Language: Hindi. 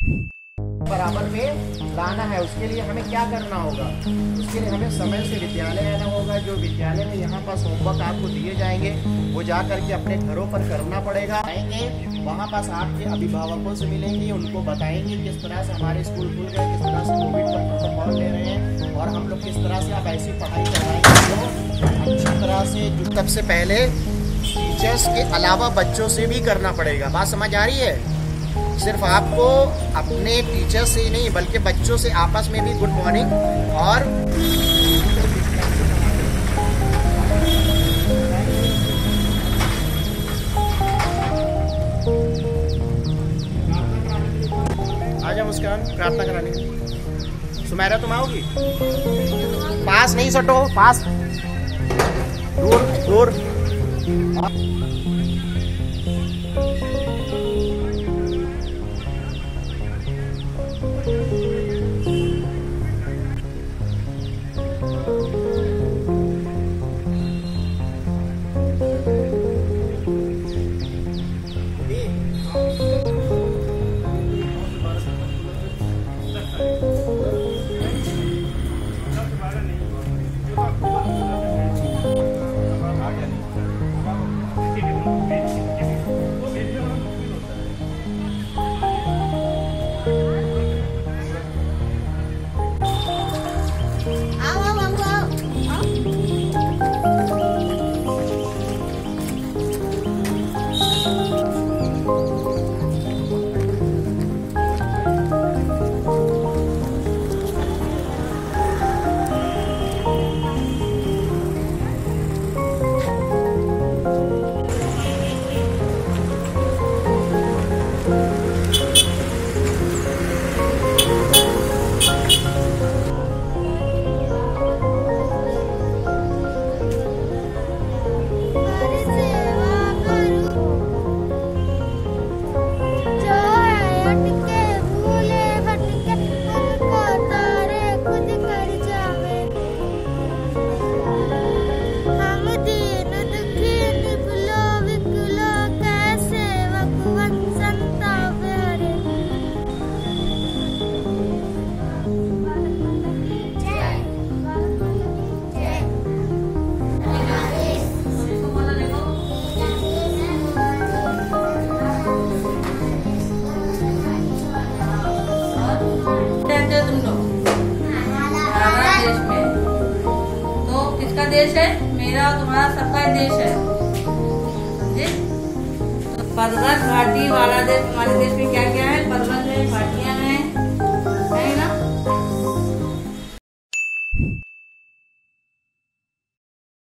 बराबर में लाना है, उसके लिए हमें क्या करना होगा? उसके लिए हमें समय से विद्यालय आना होगा। जो विद्यालय में यहाँ पास होमवर्क आपको दिए जाएँगे, वो जा करके अपने घरों पर करना पड़ेगा। आएँगे, वहाँ पास आपके अभिभावकों से मिलेंगे, उनको बताएँगे किस तरह से हमारे स्कूल खुल गए, किस तरह से कोविड पर प्रोटोकॉल ले रहे हैं, और हम लोग किस तरह से आप ऐसी पढ़ाई करवाएँगे। जो अच्छी तरह से सबसे पहले टीचर्स के अलावा बच्चों से भी करना पड़ेगा। बात समझ आ रही है? सिर्फ़ आपको अपने टीचर से ही नहीं बल्कि बच्चों से आपस में भी गुड मॉर्निंग और आजा मुस्कान प्रार्थना कराने। सुमेरा तुम आओगी? पास नहीं सटो पास। दूर दूर। देश है, मेरा और तुम्हारा सबका देश है। तो पर्वत घाटी वाला देश हमारे देश में क्या क्या है? पर्वत है घाटियाँ हैं।